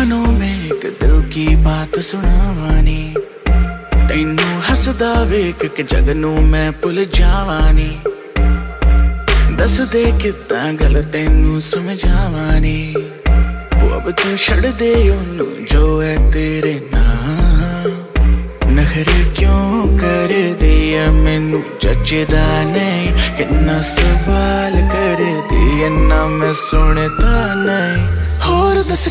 ਮਾਨੋ ਮੈਂ ਇੱਕ ਦਿਲ ਕੀ ਬਾਤ ਸੁਣਾਵਾਨੀ ਤੈਨੂੰ ਹੱਸਦਾ ਵੇਖ ਕੇ ਜਗ ਨੂੰ ਮੈਂ ਭੁੱਲ ਜਾਵਾਨੀ ਦੱਸ ਦੇ ਕਿਤਾ ਗੱਲ ਤੈਨੂੰ ਸਮਝਾਵਾਨੀ ਉਹ ਅਬ ਤੂੰ ਛੱਡ ਦੇ ਉਹਨੂੰ ਜੋ ਹੈ ਤੇਰੇ ਨਾਲ ਨਖਰੇ ਕਿਉਂ ਕਰਦੇ ਆ ਮੈਨੂੰ ਜੱਜਦਾ ਨਹੀਂ ਕਿੰਨਾ ਸਵਾਲ ਕਰਦੇ ਐ ਨਾ ਮੈਂ ਸੁਣਦਾ ਨਹੀਂ ਹੋਰ ਦੱਸ